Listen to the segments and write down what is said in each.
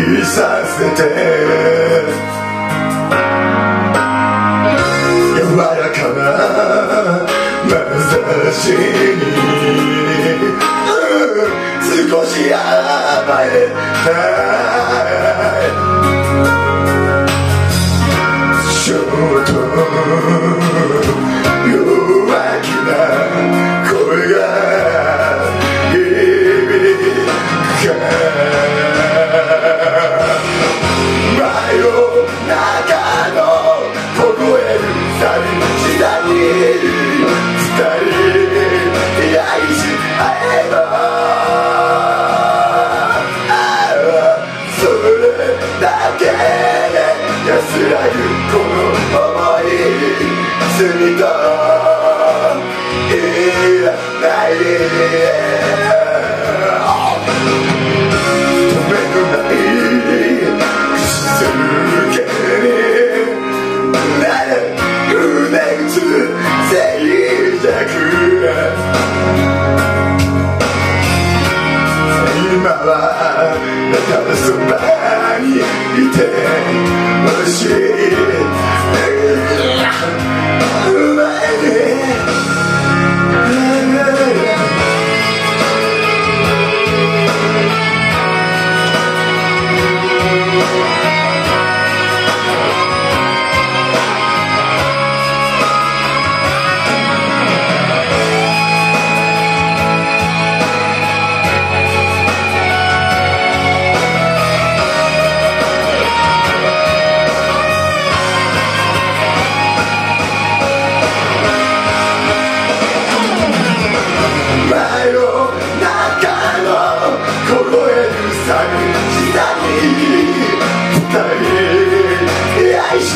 にさせて。柔らかな眼差しに少し甘えたい Sabe, não te dá Yeah, oh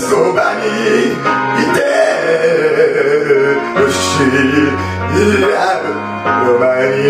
そばにいてほしいなお前に。